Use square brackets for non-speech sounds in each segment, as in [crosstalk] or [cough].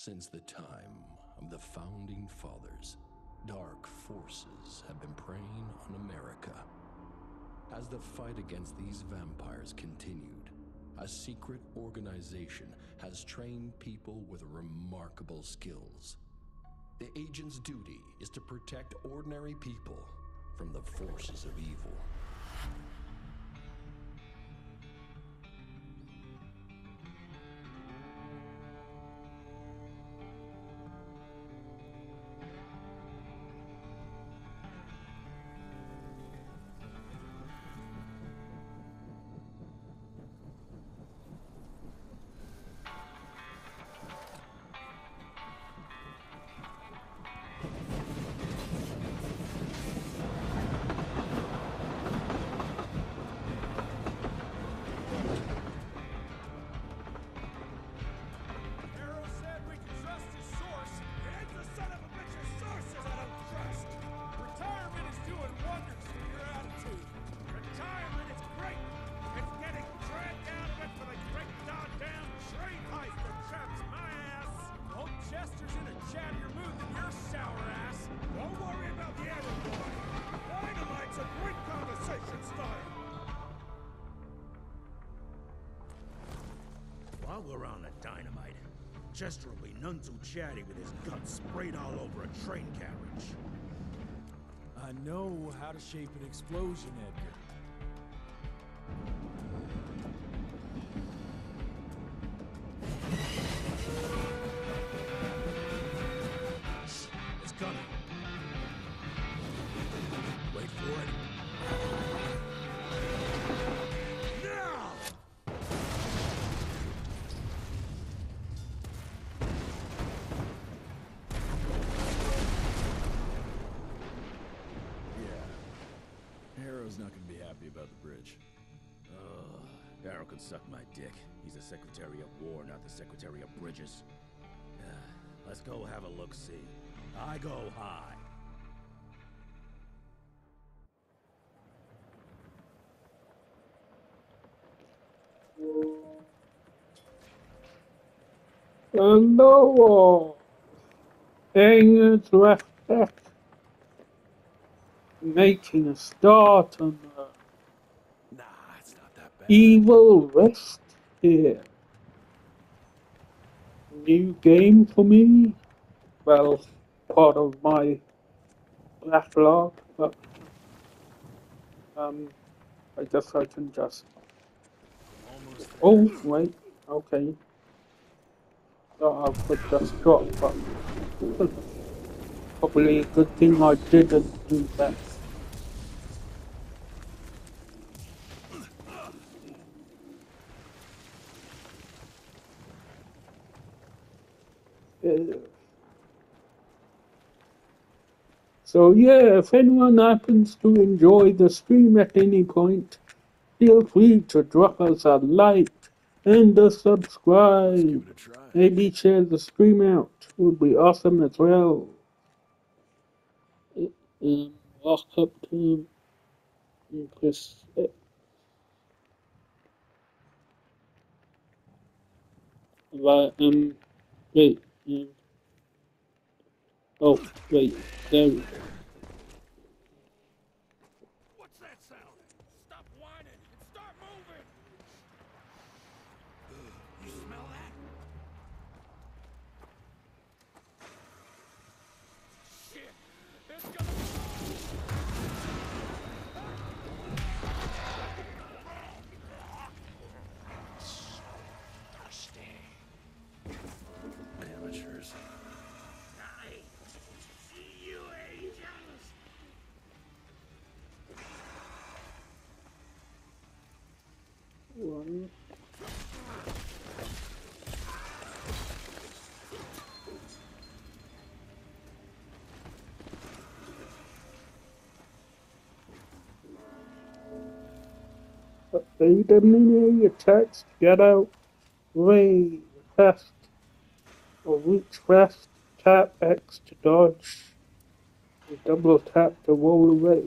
Since the time of the founding fathers, dark forces have been preying on America. As the fight against these vampires continued, a secret organization has trained people with remarkable skills. The agent's duty is to protect ordinary people from the forces of evil. Chester will be none too chatty with his guts sprayed all over a train carriage. I know how to shape an explosion, Edgar. Suck my dick. He's the Secretary of War, not the Secretary of Bridges. [sighs] Let's go have a look-see. I go high. Hello, Hangers left back. Making a start on the Nah, it's not that bad. Evil rest here. New game for me. Well, part of my backlog, but um, I guess I can just. Oh wait, okay. Thought I could just drop, but [laughs] probably a good thing I didn't do that. Yeah. So yeah, if anyone happens to enjoy the stream at any point, feel free to drop us a like and a subscribe. A. Maybe share the stream out. Would be awesome as well. Um, walk up to him and press X. Right, um, wait, um, oh, wait, there One. AWA attacks, get out, ray, fast, or reach fast, tap X to dodge, double tap to roll away.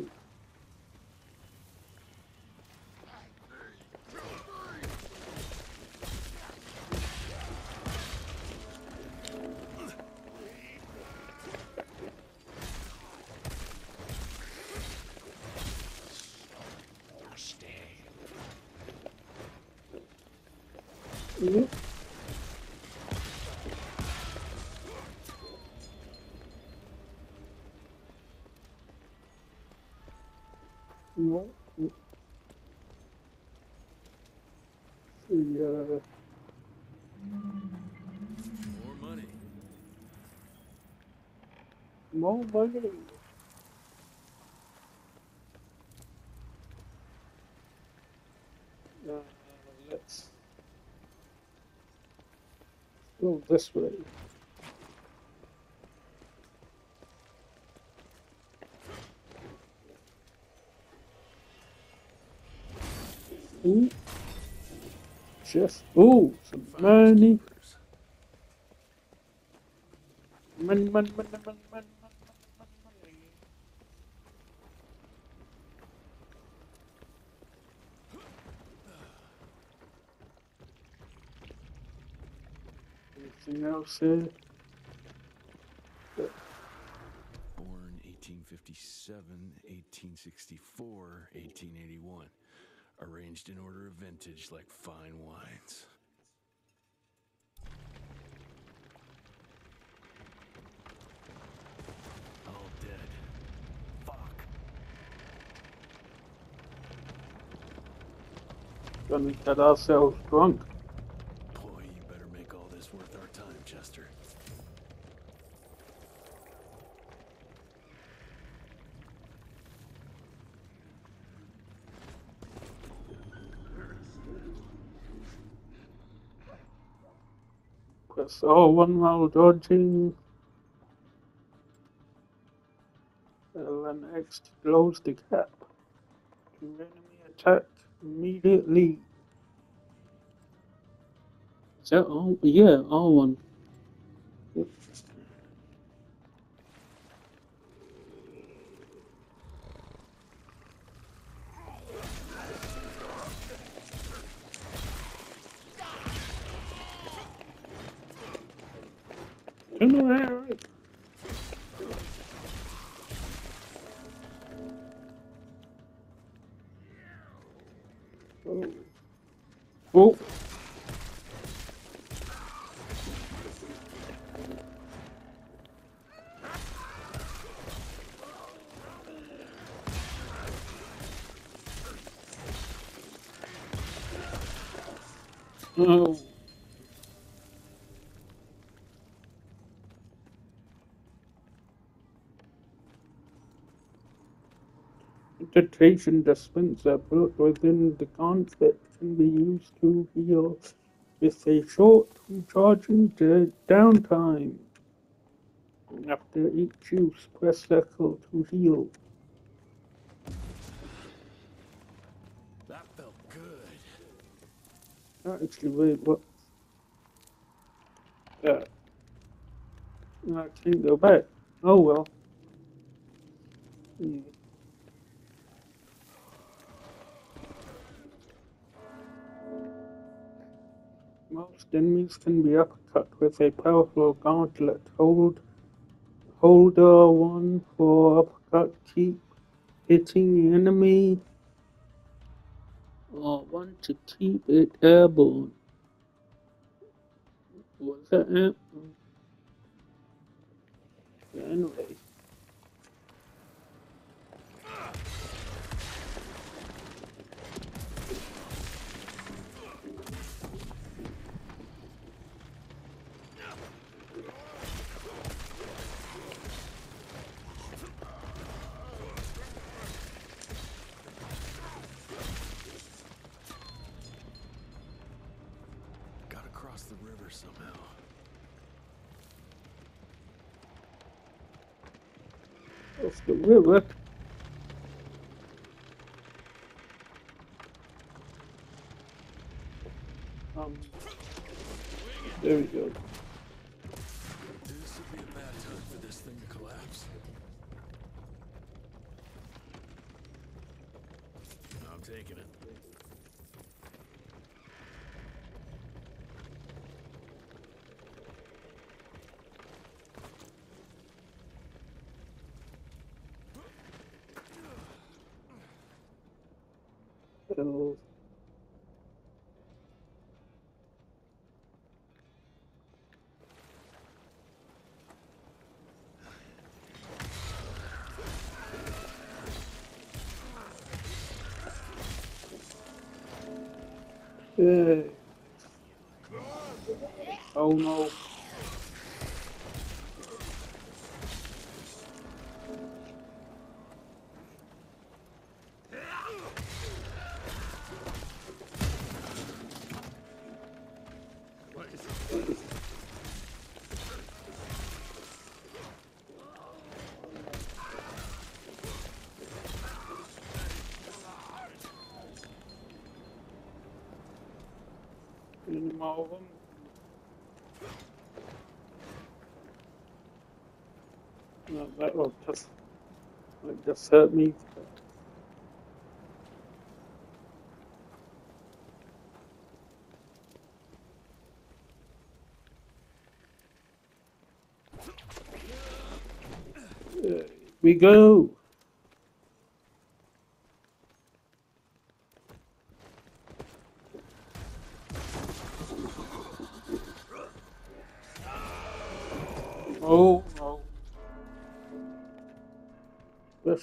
More money. Uh, let's go this way. Ooh. Just, ooh, some money, money, money, money, money, money, Anything else here? Born 1857, 1864, 1881. Arranged in order of vintage like fine wines. All dead. Fuck. Gonna get ourselves drunk. Boy, you better make all this worth our time, Chester. Press R1 while dodging. To close the gap. To enemy attack immediately. Is that all? Yeah, R1. Yep. Oh. Oh. Oh. Vegetation dispenser built within the gauntlet can be used to heal with a short recharging da- downtime. After each use, press circle to heal. That felt good. That actually, wait, what? Yeah. I can't go back. Oh well. Hmm. Most enemies can be uppercut with a powerful gauntlet. Hold hold R1 for uppercut. Keep hitting the enemy. R1 to keep it airborne. Was that it? Anyway. Off the river. Um, there we go. This would be a bad time for this thing to collapse. I'm taking it. So, Yeah. Oh no. More of them? No, that will just, just hurt me. We go.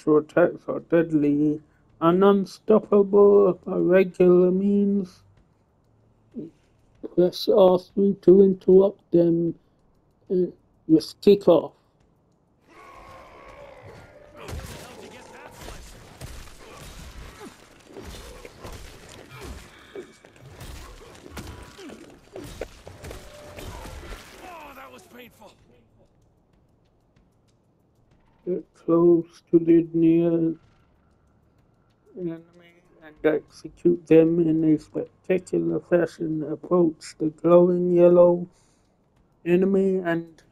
Special attacks are deadly and unstoppable by regular means. Press R3 to interrupt them. Uh, Just kick off. Oh, that was painful. Get close to the near enemy and execute them in a spectacular fashion. Approach the glowing yellow enemy and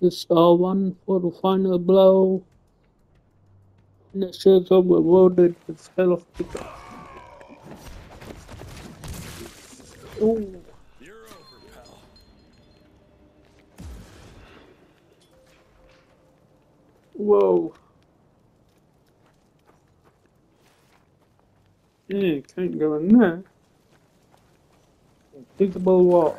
this R1 for the final blow. Finishers are rewarded with health. Ooh. Whoa. Yeah, can't go in there. Invisible wall.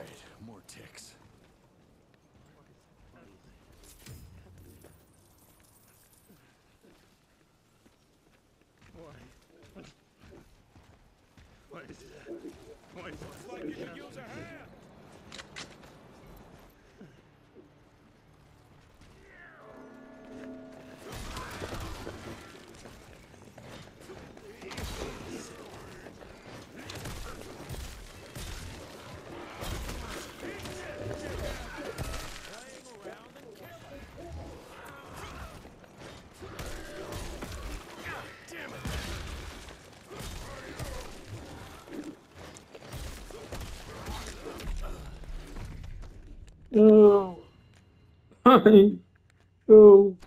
Hi. [laughs] Go. Oh.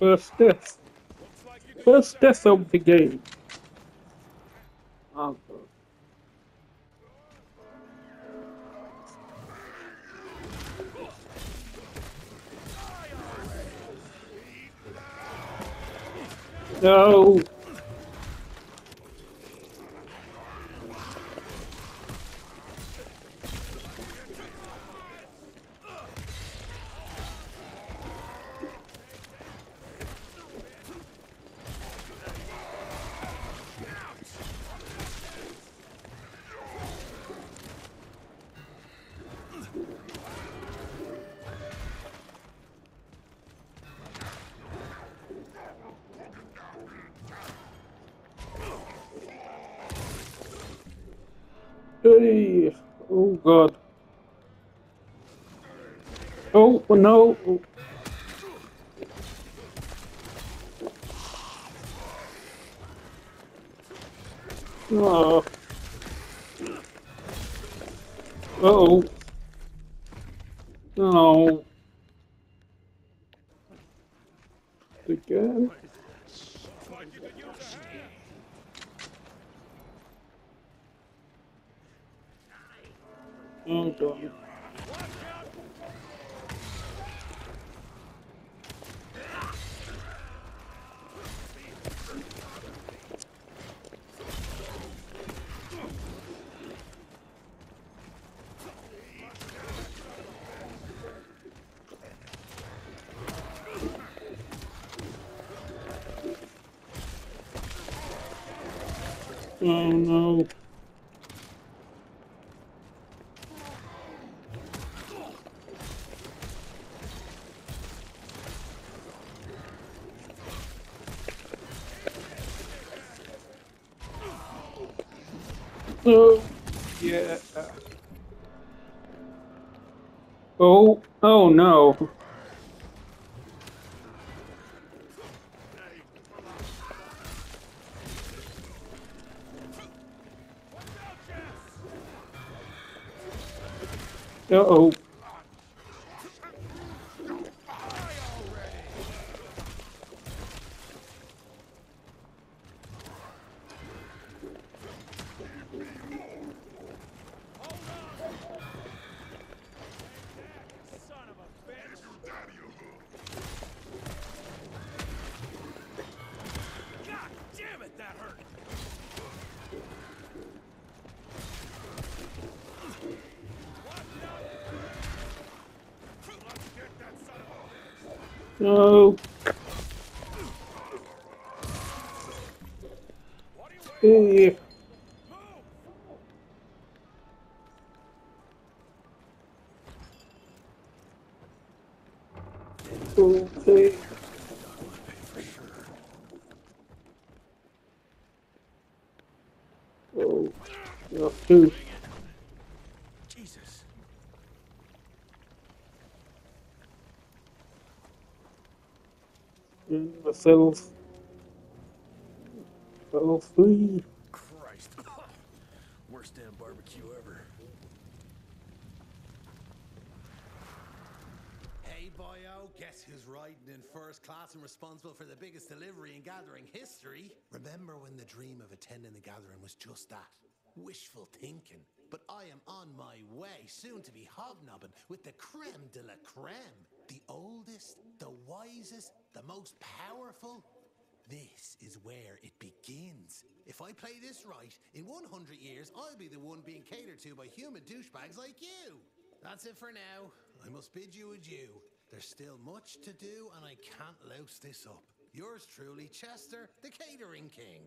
First death. Looks like you could First death of the game. Oh, God. No. Oh Oh no. Oh, yeah. Oh, oh no. Uh oh. Son of a bitch! God damn it, that hurt! Let's get that son of a No. What are you waiting? Eh, Move! Okay. Oh, yeah, two. Jesus. And myself. All three. Christ. [laughs] Worst damn barbecue ever. Hey, boyo, oh, guess who's riding in first class and responsible for the biggest delivery in gathering history? Remember when the dream of attending the gathering was just that? Wishful thinking. But I am on my way, soon to be hobnobbing with the creme de la creme. The oldest, the wisest, the most powerful. This is where it begins. If I play this right, in 100 years, I'll be the one being catered to by human douchebags like you. That's it for now. I must bid you adieu. There's still much to do, and I can't louse this up. Yours truly, Chester, the Catering King.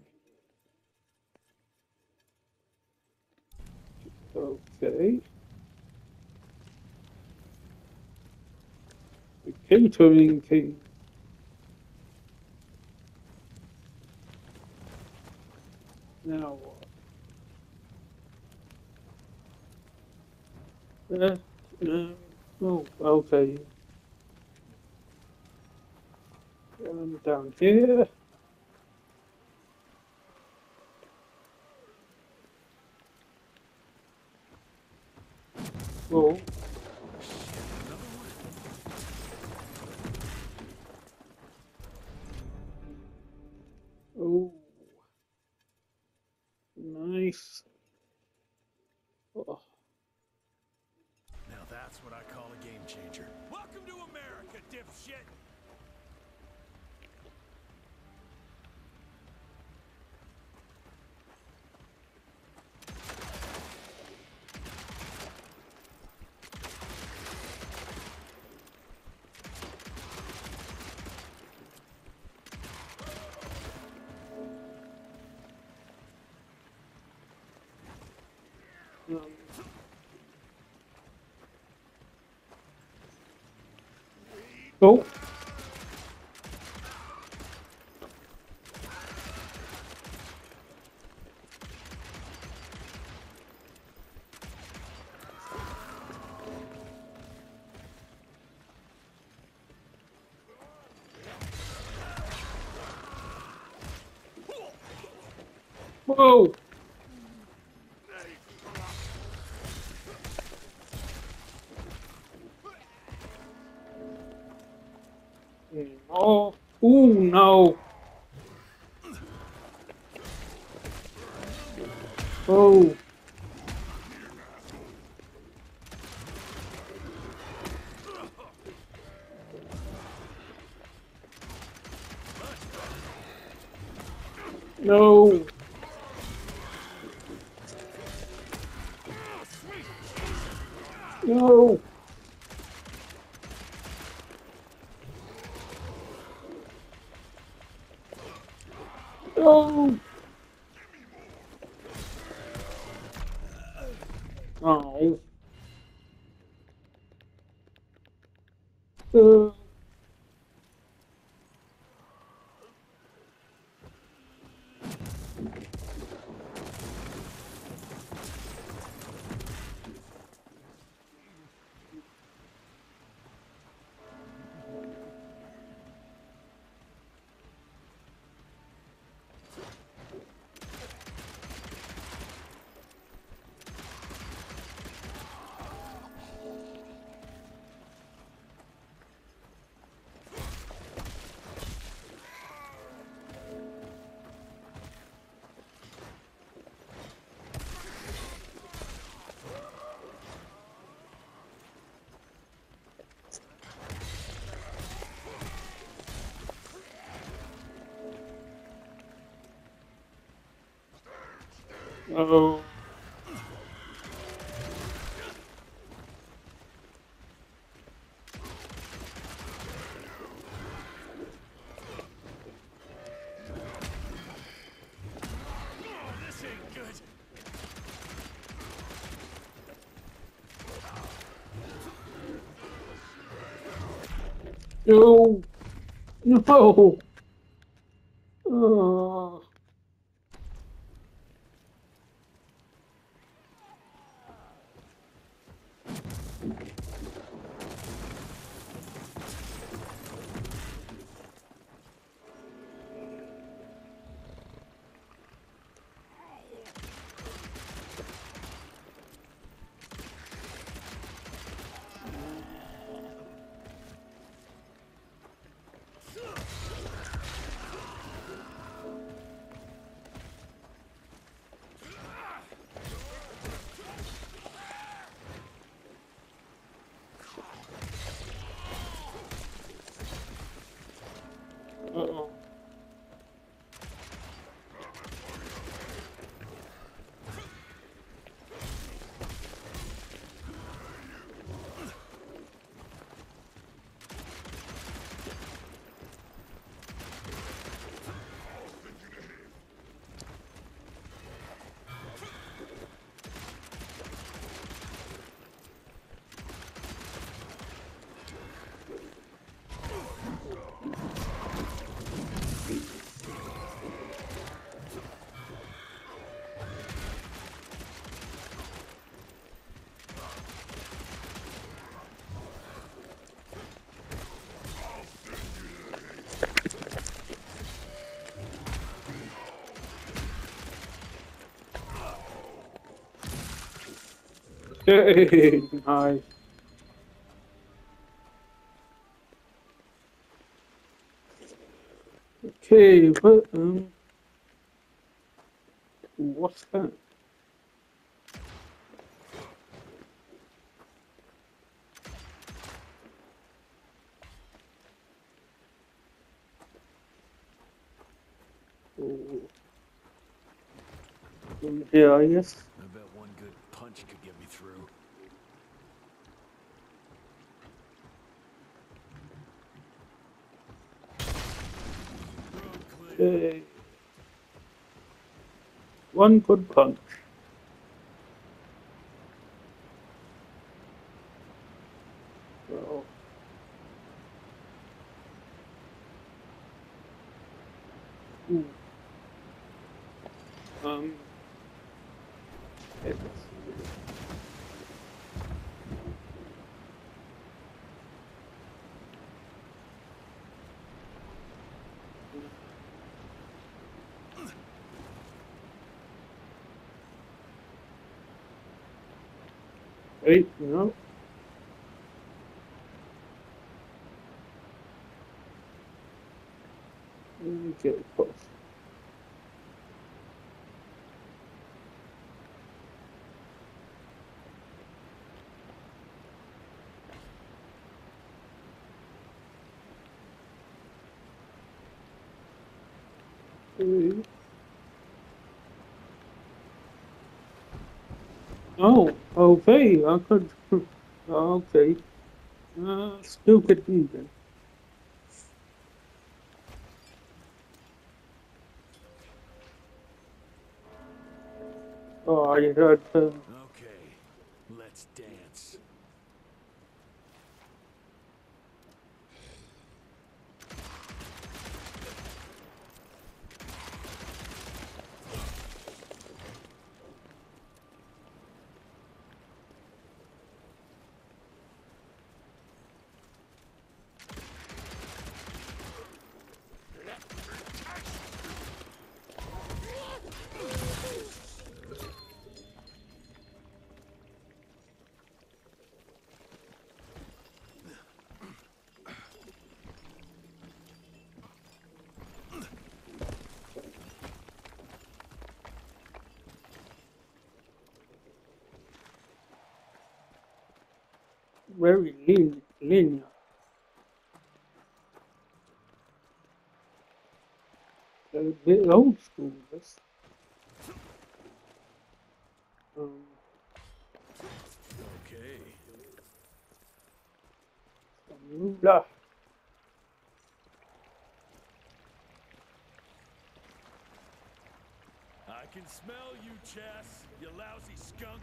Okay. The catering king. Now what? Uh, uh, oh, okay. Um, down here. Oh. America, Oh. Whoa! No. Oh. No. Oh. [laughs] No. Nice. Okay, but um, what's that? Oh. Yeah, I guess. I bet one good punch could get me through. Okay. One good punch. So. Ooh. Um. It's No. Let me get. Oh, okay, I could. [laughs] Okay. Uh, stupid then. Oh, I heard. to. Okay. Let's dance. Very lin- linear. A bit old school, this. Um, Okay. Lula. I can smell you, Chess, you lousy skunk.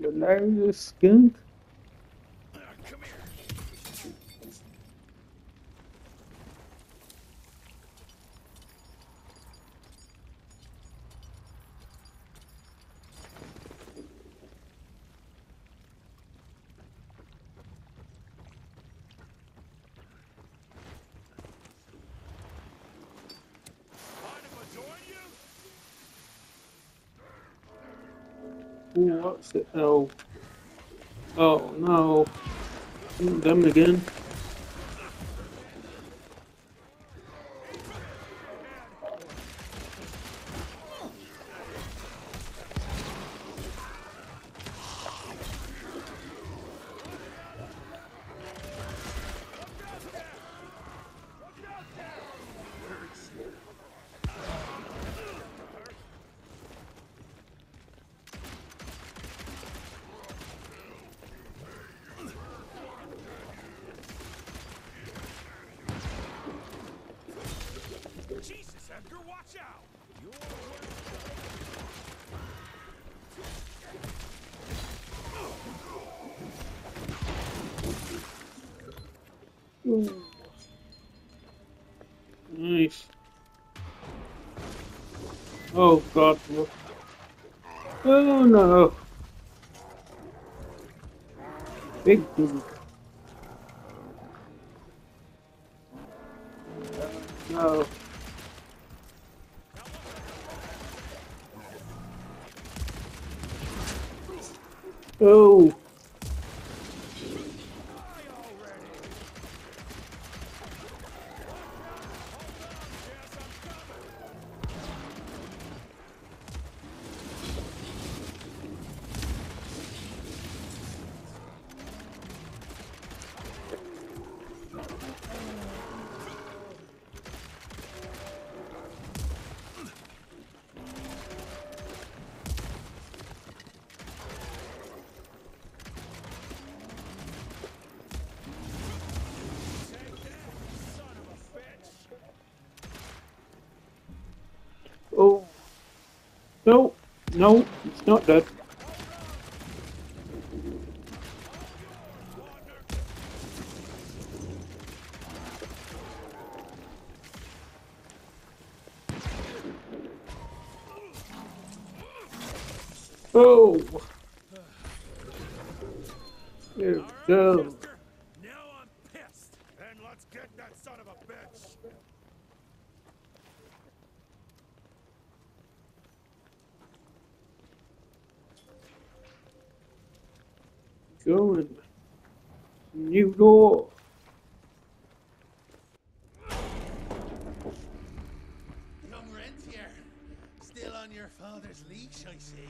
Largest skunk. Ah, come here. Mind if I Oh. Oh no. Them again. Edgar, watch out! Ooh. Nice. Oh god. Oh no. Big dude. No. It's not dead. Oh. There we go. Chester, now I'm pissed. Then let's get that son of a bitch. Going. New door. Young Rentier, still on your father's leash, I see.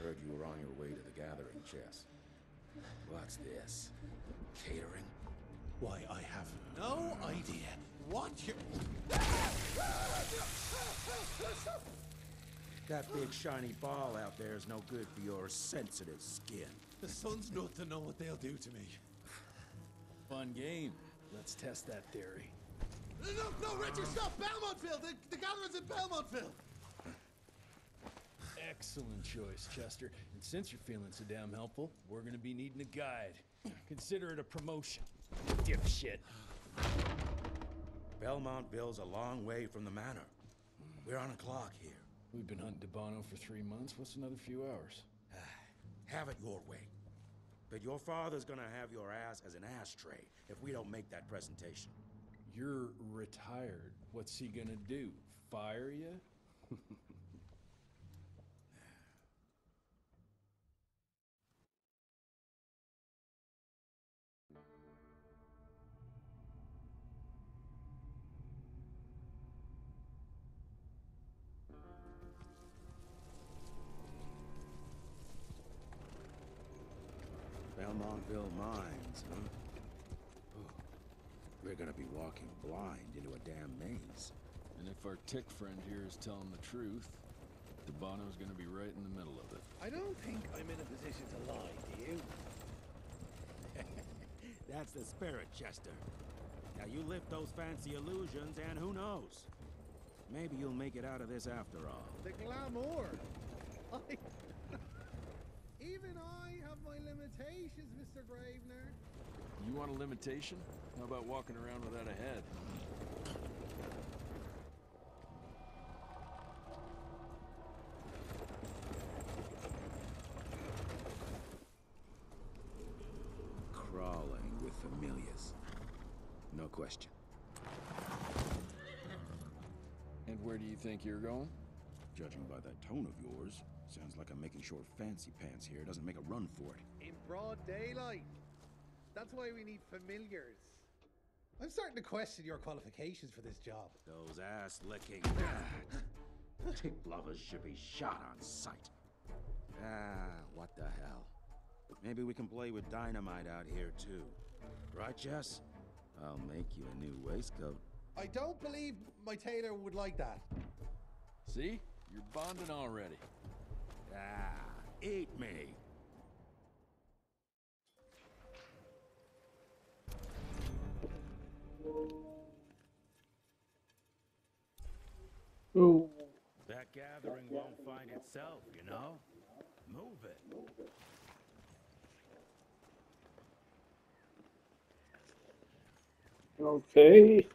Heard you were on your way to the gathering, Chess. What's this? That big shiny ball out there is no good for your sensitive skin. The sun's not to know what they'll do to me. Fun game. Let's test that theory. No, no, Richard, stop! Belmontville! The, the gathering's in Belmontville! Excellent choice, Chester. And since you're feeling so damn helpful, we're gonna be needing a guide. Consider it a promotion. Dipshit. Belmontville's a long way from the manor. We're on a clock here. We've been hunting DeBono for three months. What's another few hours? [sighs] Have it your way. But your father's gonna have your ass as an ashtray if we don't make that presentation. You're retired. What's he gonna do? Fire you? [laughs] walking blind into a damn maze. And if our tick friend here is telling the truth, DeBono's gonna be right in the middle of it. I don't think I'm in a position to lie, do you? [laughs] That's the spirit, Chester. Now you lift those fancy illusions, and who knows? Maybe you'll make it out of this after all. The glamour. [laughs] I... [laughs] Even I have my limitations, Mr. Gravener. You want a limitation? How about walking around without a head? Crawling with familiars. No question. And where do you think you're going? Judging by that tone of yours, sounds like I'm making sure Fancy Pants here doesn't make a run for it. In broad daylight. That's why we need familiars. I'm starting to question your qualifications for this job. Those ass-licking [sighs] tick lovers should be shot on sight. Ah, what the hell. Maybe we can play with dynamite out here, too. Right, Jess? I'll make you a new waistcoat. I don't believe my tailor would like that. See? You're bonding already. Ah, eat me. Oh, That gathering won't find itself, you know? Move it. okay.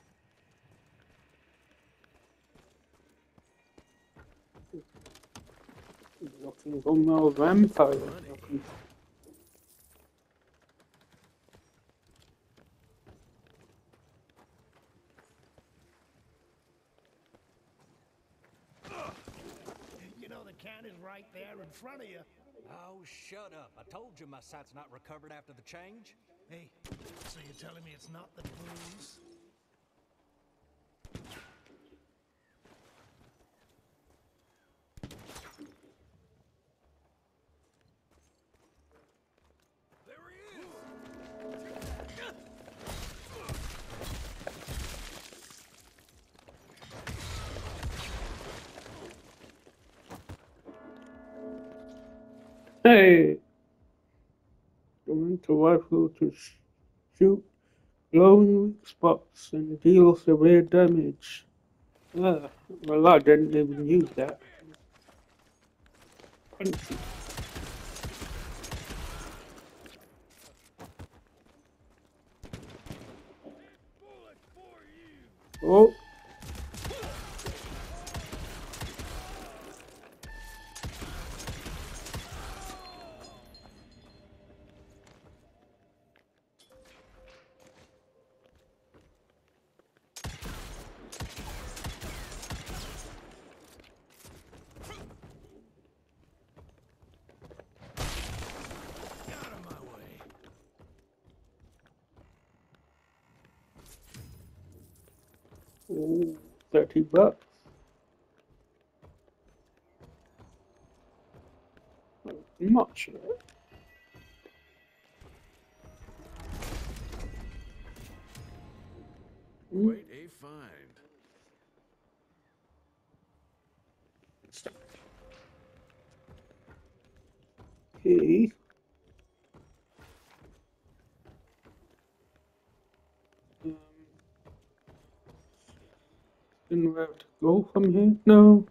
Looking for more vampire. Looking You know the count is right there in front of you. Oh, shut up. I told you my sight's not recovered after the change. Hey, so you're telling me it's not the booze? Hey! To rifle to sh- shoot glowing weak spots and deal severe damage. Ah, well, I didn't even use that. Punchy. Oh, 30 bucks. Much. Quite a find. Okay. Um, didn't we have to go from here? No.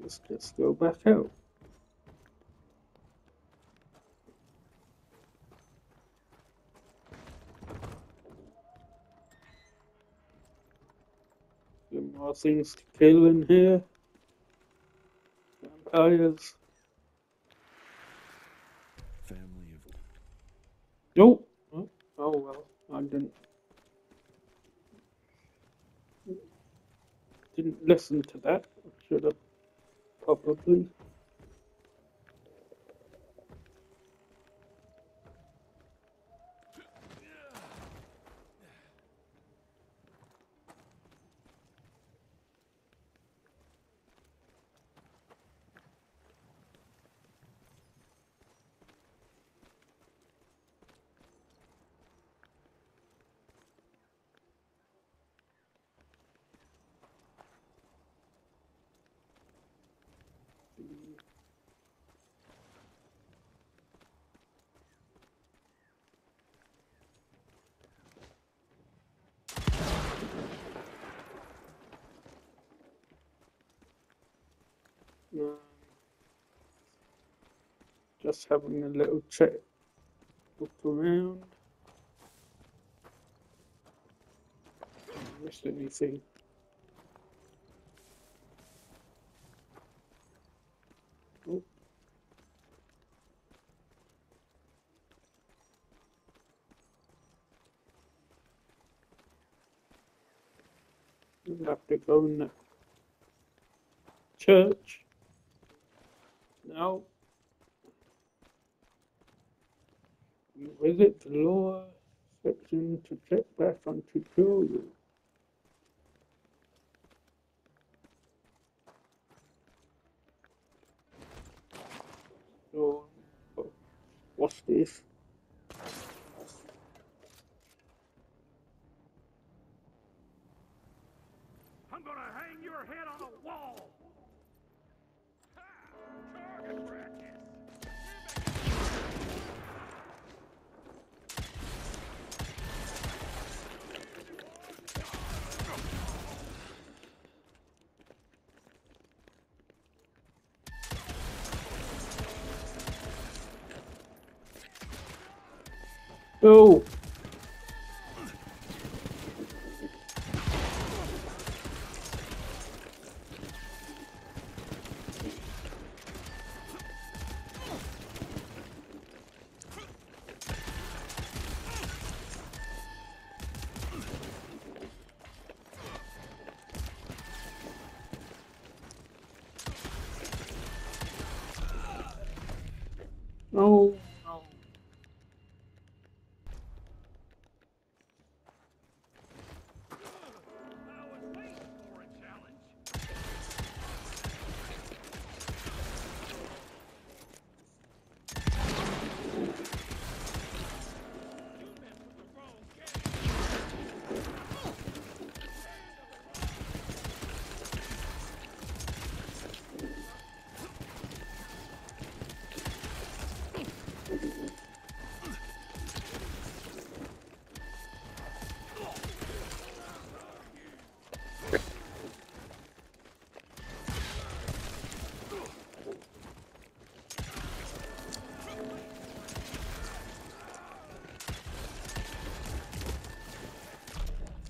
Let's just go back out. There more things to kill in here. Vampires. Family of Nope. Oh, oh well, I didn't. Didn't listen to that. I should have probably. Um, just having a little check. Look around. Missed anything? We'll have to go in the church. No. You visit the lower section to check back on tutorial. So, what's this? Oh! No,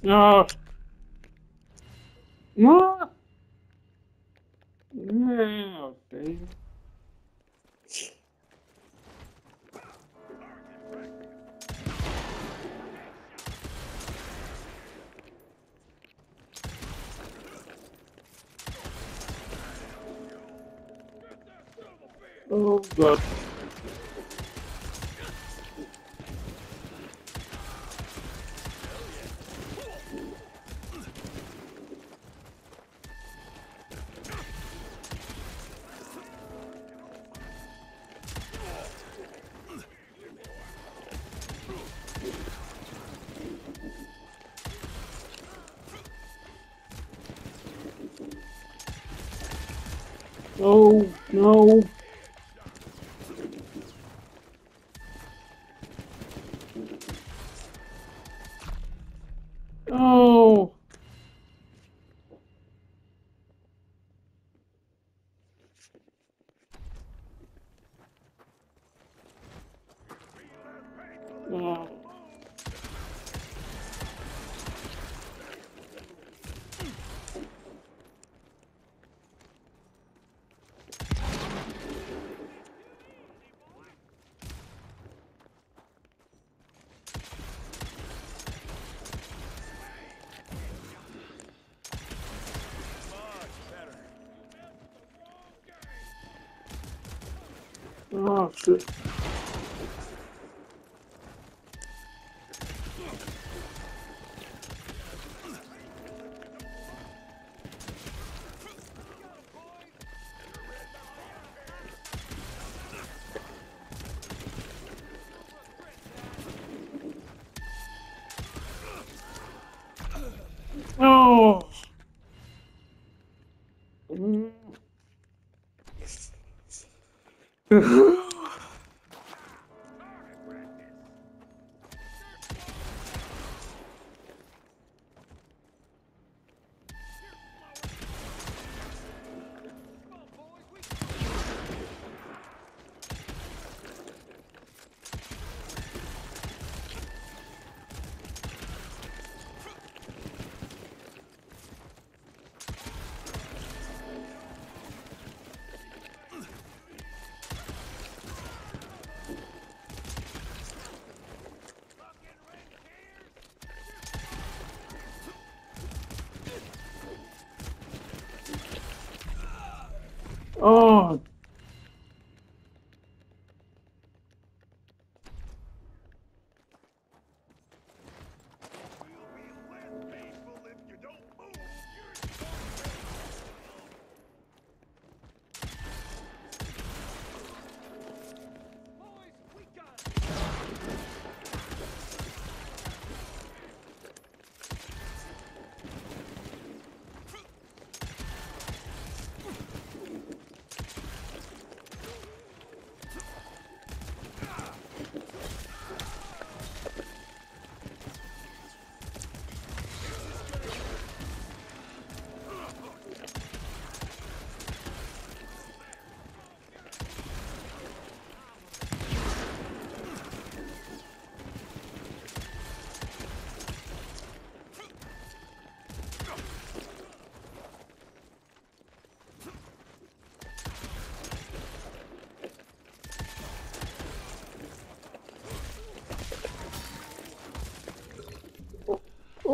No. No. No, damn. Oh god. Oh no. Oh. Oh. Oh shit. [laughs] [laughs] Oh.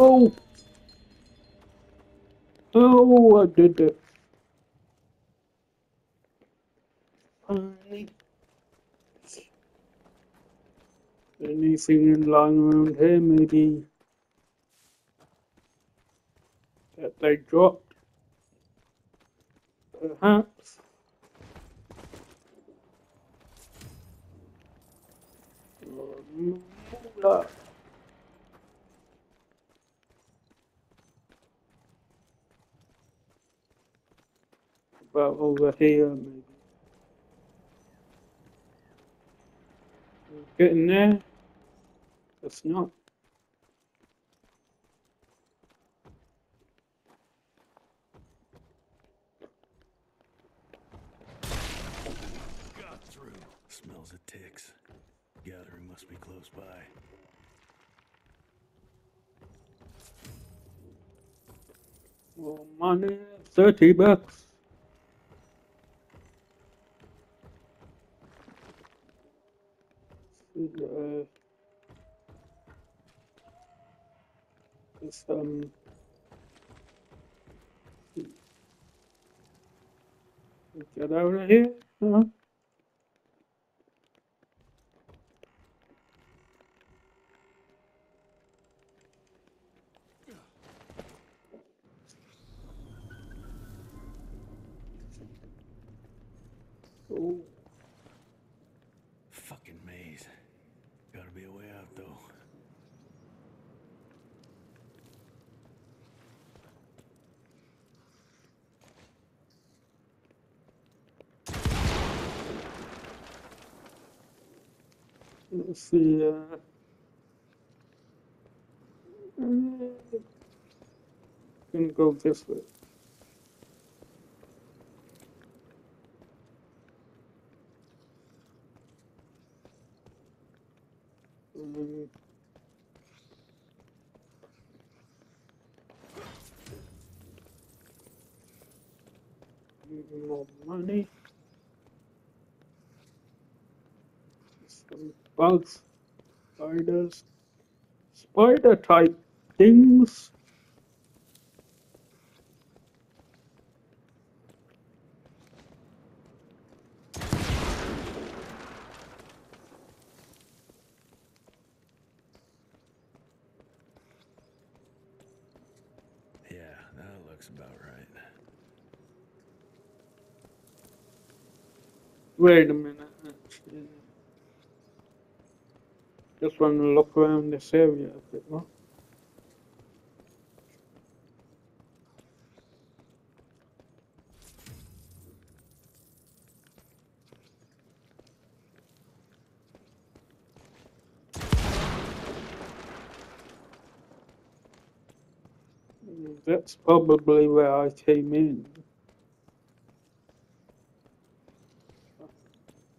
Oh. Oh, I did it. Finally. Anything lying around here, maybe that they dropped? Perhaps. Um, uh, about over here, maybe. Getting there? If not. Got through. Smells of ticks. Gathering must be close by. Well, money, 30 bucks. Uh, it's, um, get out of here, huh? fear. I'm gonna go this way. Bugs, spiders, spider type things. Yeah, that looks about right. Wait a minute. actually. Just want to look around this area a bit more. That's probably where I came in.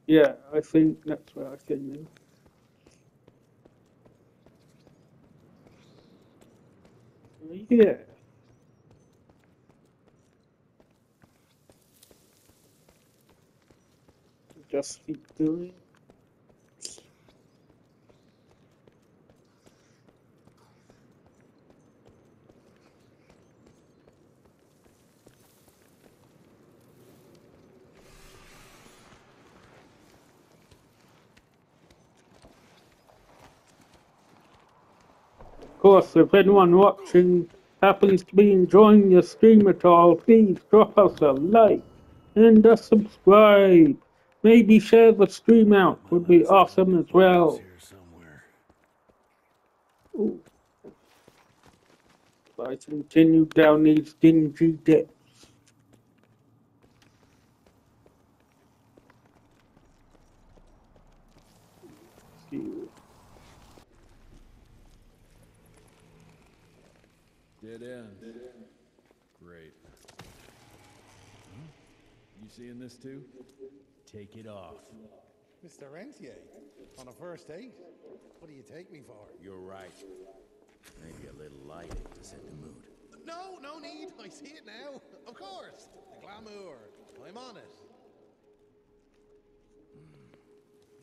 Yeah, I think that's where I came in. Yeah. Just keep doing. Of course, if anyone watching happens to be enjoying the stream at all, please drop us a like and a subscribe. Maybe share the stream out would be awesome as well. Ooh. I continue down these dingy depths. See. Dead end. Great. You seeing this too? Take it off. Mr. Rentier, on a first date? What do you take me for? You're right. Maybe a little lighting to set the mood. No, no need. I see it now. Of course. The glamour. I'm on it.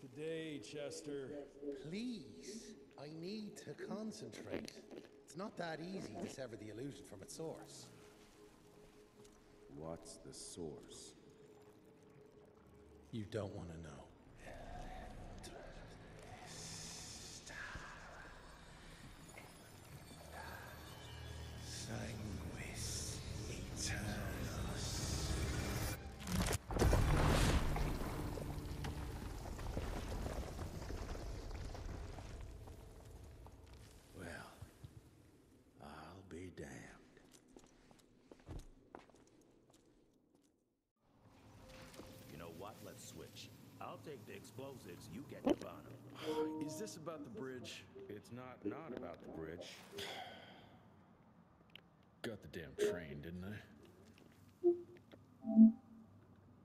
Today, Chester. Please. I need to concentrate. It's not that easy to sever the illusion from its source. What's the source? You don't want to know. Sanguis Eternus. Well, I'll be damned. You know what? Let's switch. I'll take the explosives, you get the bottom. Is this about the bridge? It's not not about the bridge. [sighs] Got the damn train, didn't I?